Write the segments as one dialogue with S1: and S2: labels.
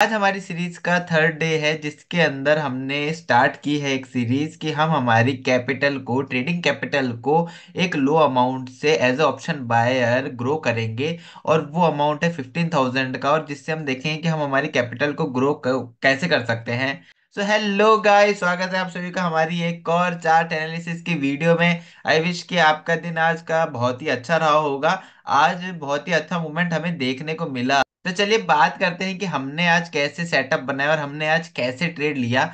S1: आज हमारी सीरीज़ का थर्ड डे है, जिसके अंदर हमने स्टार्ट की है एक सीरीज़ कि हम हमारी कैपिटल को ट्रेडिंग कैपिटल को एक लो अमाउंट से as a option buyer grow करेंगे और वो अमाउंट है फिफ्टीन थाउज़ेंड का और जिससे हम देखेंगे कि हम हमारी कैपिटल को ग्रो कैसे कर सकते हैं। सो हेलो गाइस स्वागत है आप सभी का हमारी एक और चार्ट एनालिसिस की वीडियो में। आई विश कि आपका दिन आज का बहुत ही अच्छा रहा होगा। आज बहुत ही अच्छा मूवमेंट हमें देखने को मिला। तो चलिए बात करते हैं कि हमने आज कैसे सेटअप बनाया और हमने आज कैसे ट्रेड लिया।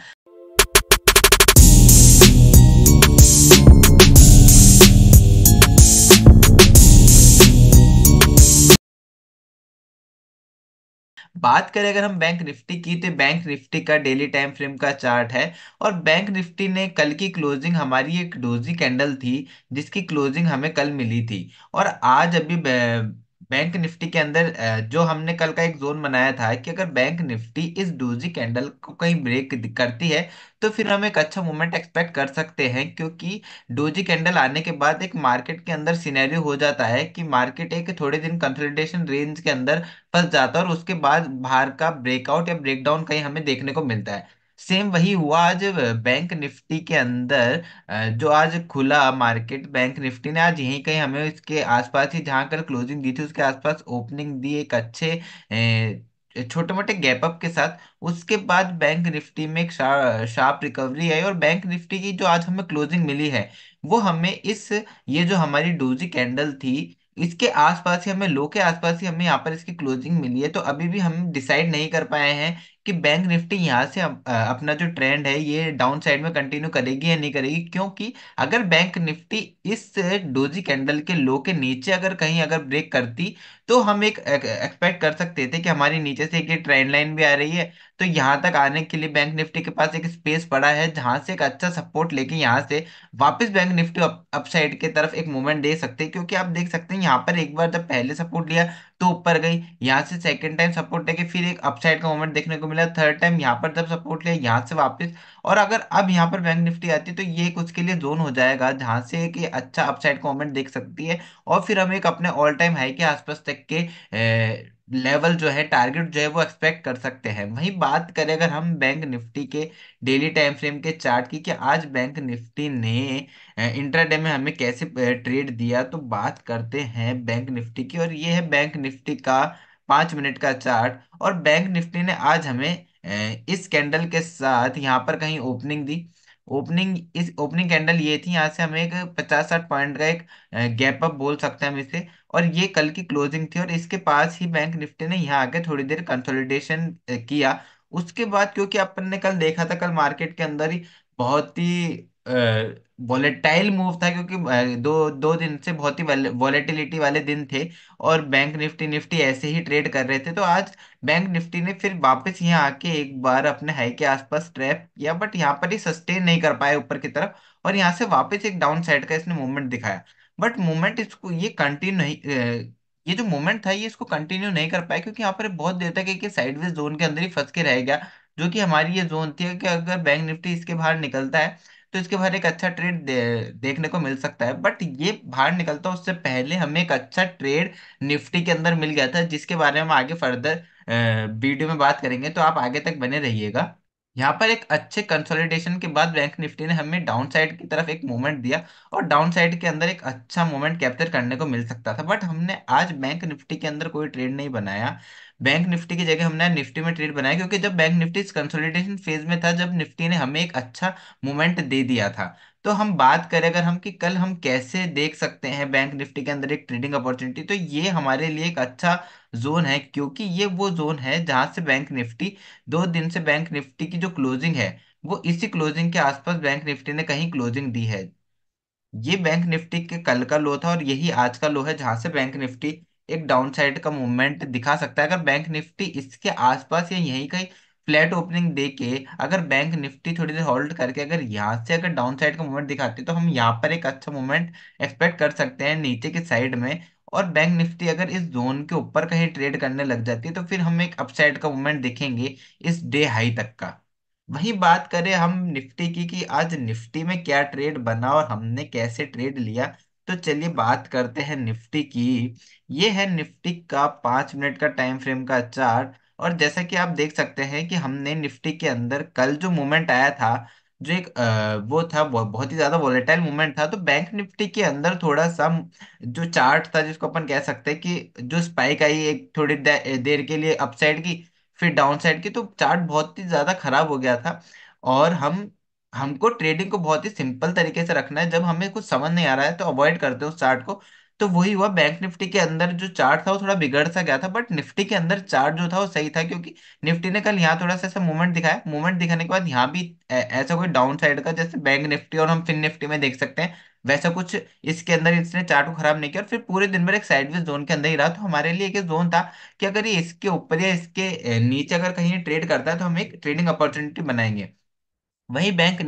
S1: बात करें अगर हम बैंक निफ्टी की तो बैंक निफ्टी का डेली टाइम फ्रेम का चार्ट है और बैंक निफ्टी ने कल की क्लोजिंग हमारी एक डोजी कैंडल थी, जिसकी क्लोजिंग हमें कल मिली थी। और आज अभी बैंक निफ्टी के अंदर जो हमने कल का एक जोन बनाया था कि अगर बैंक निफ्टी इस डोजी कैंडल को कहीं ब्रेक करती है तो फिर हम एक अच्छा मूवमेंट एक्सपेक्ट कर सकते हैं क्योंकि डोजी कैंडल आने के बाद एक मार्केट के अंदर सिनेरियो हो जाता है कि मार्केट एक थोड़े दिन कंसोलिडेशन रेंज के अंदर फंस जाता है और उसके बाद बाहर का ब्रेकआउट या ब्रेकडाउन कहीं हमें देखने को मिलता है। सेम वही हुआ आज बैंक निफ्टी के अंदर जो आज खुला मार्केट बैंक निफ्टी ने आज यहीं कहीं हमें इसके आसपास ही, जहाँ कल क्लोजिंग दी थी, उसके आसपास ओपनिंग दी एक अच्छे छोटे मोटे गैप अप के साथ। उसके बाद बैंक निफ्टी में एक शार्प रिकवरी आई और बैंक निफ्टी की जो आज हमें क्लोजिंग मिली है, वो हमें इस, ये जो हमारी डोजी कैंडल थी, इसके आसपास ही हमें, लो के आसपास ही हमें यहाँ पर इसकी क्लोजिंग मिली है तो अभी भी हम डिसाइड नहीं कर पाए हैं कि बैंक निफ्टी यहाँ से अप- अपना जो ट्रेंड है, ये डाउन साइड में कंटिन्यू करेगी या नहीं करेगी? क्योंकि अगर बैंक निफ्टी इस डोजी कैंडल के लो के नीचे अगर कहीं अगर ब्रेक करती तो हम एक एक्सपेक्ट कर सकते थे कि हमारी नीचे से एक ट्रेंड लाइन भी आ रही है। तो यहाँ तक आने के लिए बैंक निफ्टी के पास एक स्पेस पड़ा है, जहाँ से एक अच्छा सपोर्ट लेके यहाँ से वापस बैंक निफ्टी अपसाइड की तरफ़ एक मूवमेंट दे सकते हैं। क्योंकि आप देख सकते हैं, यहाँ पर एक बार जब पहले सपोर्ट लिया तो ऊपर गई, यहाँ से सेकंड टाइम सपोर्ट लेके फिर एक अपसाइड का मोमेंट देखने को मिला। थर्ड टाइम यहाँ पर जब सपोर्ट लिया, यहाँ से वापस, और अगर अब यहाँ पर बैंक निफ्टी आती है तो ये कुछ के लिए जोन हो जाएगा, जहाँ से एक अच्छा अपसाइड का मोमेंट देख सकती है। और फिर हम एक अपने ऑल टाइम हाई के आसपास तक के लेवल जो है, टारगेट जो है, वो एक्सपेक्ट कर सकते हैं। वहीं बात करें अगर हम बैंक निफ्टी के डेली टाइम फ्रेम के चार्ट की कि आज बैंक निफ्टी ने इंट्राडे में हमें कैसे ट्रेड दिया तो बात करते हैं बैंक निफ्टी की। और ये है बैंक निफ्टी का पाँच मिनट का चार्ट। और बैंक निफ्टी ने आज हमें इस कैंडल के साथ यहाँ पर कहीं ओपनिंग दी। ओपनिंग, इस ओपनिंग कैंडल ये थी, यहाँ से हमें एक पचास साठ पॉइंट का एक गैप अप बोल सकते हैं हम इसे। और ये कल की क्लोजिंग थी और इसके पास ही बैंक निफ्टी ने यहाँ आके थोड़ी देर कंसोलिडेशन किया। उसके बाद क्योंकि अपन ने कल देखा था, कल मार्केट के अंदर ही बहुत ही वॉलेटाइल मूव था क्योंकि दो दो दिन से बहुत ही वॉलेटिलिटी वाले दिन थे और बैंक निफ्टी निफ्टी ऐसे ही ट्रेड कर रहे थे। तो आज बैंक निफ्टी ने फिर वापस यहाँ आके एक बार अपने हाई के आसपास ट्रैप किया बट यहाँ पर ही सस्टेन नहीं कर पाए ऊपर की तरफ़ और यहाँ से वापस एक डाउन साइड का इसने मूवमेंट दिखाया। बट मूवमेंट इसको, ये कंटिन्यू नहीं ये जो मूवमेंट था, ये इसको कंटिन्यू नहीं कर पाया क्योंकि यहाँ पर बहुत देर तक एक साइडवेज जोन के अंदर ही फंस के रह गया, जो कि हमारी ये जोन थी कि अगर बैंक निफ्टी इसके बाहर निकलता है तो इसके बाहर एक अच्छा ट्रेड दे, देखने को मिल सकता है। बट ये बाहर निकलता उससे पहले हमें एक अच्छा ट्रेड निफ्टी के अंदर मिल गया था जिसके बारे में हम आगे फर्दर वीडियो में बात करेंगे। तो आप आगे तक बने रहिएगा। यहाँ पर एक अच्छे कंसोलिडेशन के बाद बैंक निफ्टी ने हमें डाउन साइड की तरफ़ एक मूवमेंट दिया और डाउन साइड के अंदर एक अच्छा मूवमेंट कैप्चर करने को मिल सकता था। बट हमने आज बैंक निफ्टी के अंदर कोई ट्रेड नहीं बनाया। बैंक निफ्टी की जगह हमने निफ्टी में ट्रेड बनाया क्योंकि जब बैंक निफ्टी कंसोलिडेशन फ़ेज़ में था, जब निफ्टी ने हमें एक अच्छा मूवमेंट दे दिया था। तो हम बात करें अगर हम कि कल हम कैसे देख सकते हैं बैंक निफ्टी के अंदर एक ट्रेडिंग अपॉर्चुनिटी तो ये हमारे लिए एक अच्छा जोन है, क्योंकि ये वो जोन है जहाँ से बैंक निफ्टी, दो दिन से बैंक निफ्टी की जो क्लोजिंग है, वो इसी क्लोजिंग के आसपास बैंक निफ्टी ने कहीं क्लोजिंग दी है। ये बैंक निफ्टी के कल का लो था और यही आज का लो है जहाँ से बैंक निफ्टी एक डाउन साइड का मूवमेंट दिखा सकता है। अगर बैंक निफ्टी इसके आसपास या यहीं कहीं फ्लैट ओपनिंग दे के अगर बैंक निफ्टी थोड़ी देर होल्ड करके अगर यहाँ से अगर डाउन साइड का मूवमेंट दिखाते तो हम यहाँ पर एक अच्छा मूवमेंट एक्सपेक्ट कर सकते हैं नीचे के साइड में। और बैंक निफ्टी अगर इस जोन के ऊपर कहीं ट्रेड करने लग जाती है तो फिर हम एक अपसाइड का मूवमेंट देखेंगे इस डे हाई तक का। वही बात करें हम निफ्टी की कि आज निफ्टी में क्या ट्रेड बना और हमने कैसे ट्रेड लिया। तो चलिए बात करते हैं निफ्टी की। ये है निफ्टी का पाँच मिनट का टाइम फ्रेम का चार्ट। और जैसा कि आप देख सकते हैं कि हमने निफ्टी के अंदर कल जो मूवमेंट आया था, जो एक वो था बहुत ही ज़्यादा वॉलेटाइल मूवमेंट था तो बैंक निफ्टी के अंदर थोड़ा सा जो चार्ट था, जिसको अपन कह सकते हैं कि जो स्पाइक आई एक थोड़ी देर के लिए अपसाइड की, फिर डाउन साइड की तो चार्ट बहुत ही ज़्यादा खराब हो गया था। और हम, हमको ट्रेडिंग को बहुत ही सिंपल तरीके से रखना है। जब हमें कुछ समझ नहीं आ रहा है तो अवॉइड करते हैं उस चार्ट को। तो वही हुआ बैंक निफ्टी के अंदर जो चार्ट था वो थोड़ा बिगड़ सा गया था बट निफ्टी के अंदर चार्ट जो था वो सही था, क्योंकि निफ्टी ने कल यहाँ थोड़ा सा ऐसा मूवमेंट दिखाया। मूवमेंट दिखाने के बाद यहाँ भी ऐसा कोई डाउन साइड का, जैसे बैंक निफ्टी और हम फिन निफ्टी में देख सकते हैं, वैसा कुछ इसके अंदर इसने चार्ट को खराब नहीं किया और फिर पूरे दिन भर एक साइडवेज जोन के अंदर ही रहा। तो हमारे लिए एक जोन था कि अगर ये इसके ऊपर या इसके नीचे अगर कहीं ट्रेड करता है तो हम एक ट्रेडिंग अपॉर्चुनिटी बनाएँगे। वही बैंक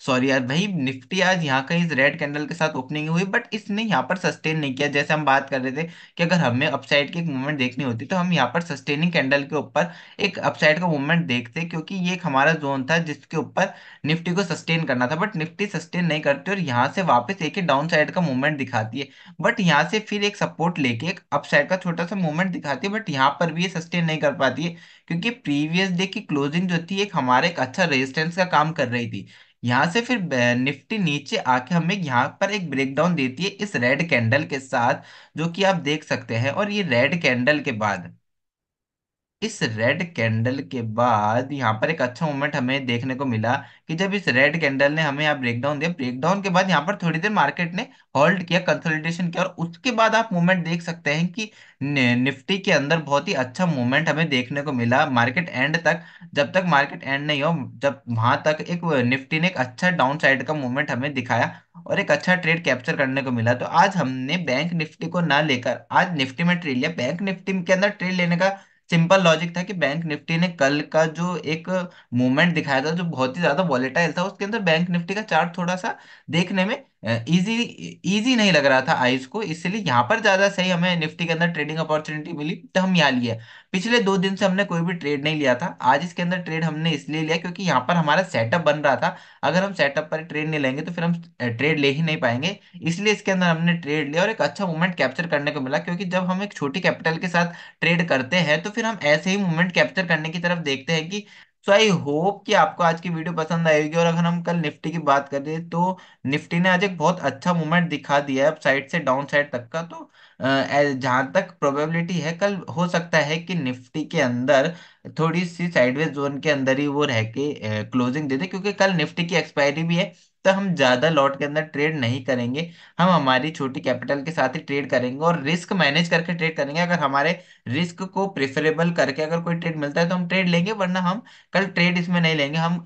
S1: सॉरी यार, वही निफ्टी आज यहाँ का इस रेड कैंडल के साथ ओपनिंग हुई, बट इसने यहाँ पर सस्टेन नहीं किया। जैसे हम बात कर रहे थे कि अगर हमें अपसाइड की एक मूवमेंट देखनी होती तो हम यहाँ पर सस्टेनिंग कैंडल के ऊपर एक अपसाइड का मूवमेंट देखते, क्योंकि ये एक हमारा जोन था जिसके ऊपर निफ्टी को सस्टेन करना था। बट निफ्टी सस्टेन नहीं करती और यहाँ से वापस एक ही डाउन साइड का मूवमेंट दिखाती है। बट यहाँ से फिर एक सपोर्ट लेके एक अपसाइड का छोटा सा मूवमेंट दिखाती है, बट यहाँ पर भी ये सस्टेन नहीं कर पाती है, क्योंकि प्रीवियस डे की क्लोजिंग जो थी, एक हमारे एक अच्छा रेजिस्टेंस का काम कर रही थी। यहाँ से फिर निफ्टी नीचे आके हमें यहाँ पर एक ब्रेकडाउन देती है इस रेड कैंडल के साथ, जो कि आप देख सकते हैं। और ये रेड कैंडल के बाद इस रेड कैंडल के बाद यहाँ पर एक अच्छा मोमेंट हमें देखने को मिला कि जब इस रेड कैंडल ने हमें यहाँ ब्रेकडाउन दिया, ब्रेकडाउन के बाद यहाँ पर थोड़ी देर मार्केट ने होल्ड किया, कंसोलिडेशन किया और उसके बाद आप मूवमेंट देख सकते हैं कि निफ्टी के अंदर बहुत ही अच्छा मूवमेंट हमें देखने को मिला। मार्केट एंड तक, जब तक मार्केट एंड नहीं हो, जब वहाँ तक एक निफ्टी ने एक अच्छा डाउन साइड का मूवमेंट हमें दिखाया और एक अच्छा ट्रेड कैप्चर करने को मिला। तो आज हमने बैंक निफ्टी को ना लेकर, आज निफ्टी में ट्रेड लिया। बैंक निफ्टी के अंदर ट्रेड लेने का सिंपल लॉजिक था कि बैंक निफ्टी ने कल का जो एक मूवमेंट दिखाया था, जो बहुत ही ज़्यादा वॉलेटाइल था, उसके अंदर बैंक निफ्टी का चार्ट थोड़ा सा देखने में इजी इजी नहीं लग रहा था आइस को, इसलिए यहाँ पर ज़्यादा सही हमें निफ्टी के अंदर ट्रेडिंग अपॉर्चुनिटी मिली तो हम यहाँ लिए। पिछले दो दिन से हमने कोई भी ट्रेड नहीं लिया था, आज इसके अंदर ट्रेड हमने इसलिए लिया क्योंकि यहाँ पर हमारा सेटअप बन रहा था। अगर हम सेटअप पर ट्रेड नहीं लेंगे तो फिर हम ट्रेड ले ही नहीं पाएँगे। इसलिए इसके अंदर हमने ट्रेड लिया और एक अच्छा मूवमेंट कैप्चर करने को मिला क्योंकि जब हम एक छोटी कैपिटल के साथ ट्रेड करते हैं तो फिर हम ऐसे ही मूवमेंट कैप्चर करने की तरफ़ देखते हैं कि सो आई होप कि आपको आज की वीडियो पसंद आएगी और अगर हम कल निफ्टी की बात करें तो निफ्टी ने आज एक बहुत अच्छा मूवमेंट दिखा दिया है अप साइड से डाउन साइड तक का तो जहाँ तक प्रोबेबिलिटी है, कल हो सकता है कि निफ्टी के अंदर थोड़ी सी साइडवेज जोन के अंदर ही वो रह के क्लोजिंग दे दे, क्योंकि कल निफ्टी की एक्सपायरी भी है। तो हम ज़्यादा लॉट के अंदर ट्रेड नहीं करेंगे। हम हमारी छोटी कैपिटल के साथ ही ट्रेड करेंगे और रिस्क मैनेज करके ट्रेड करेंगे। अगर हमारे रिस्क को प्रेफरेबल करके अगर कोई ट्रेड मिलता है तो हम ट्रेड लेंगे, वरना हम कल ट्रेड इसमें नहीं लेंगे। हम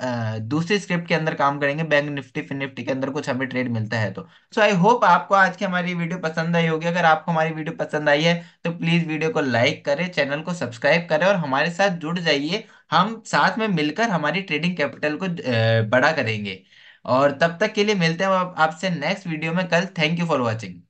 S1: दूसरी स्क्रिप्ट के अंदर काम करेंगे, बैंक निफ्टी फिन निफ्टी के अंदर कुछ हमें ट्रेड मिलता है तो। सो आई होप आपको आज की हमारी वीडियो पसंद आई होगी। अगर आपको हमारी वीडियो पसंद आई है तो प्लीज़ वीडियो को लाइक करें चैनल को सब्सक्राइब करें और हमारे साथ जुड़ जाइए। हम साथ में मिलकर हमारी ट्रेडिंग कैपिटल को बड़ा करेंगे। और तब तक के लिए मिलते हैं आप- आपसे नेक्स्ट वीडियो में। कल थैंक यू फॉर वॉचिंग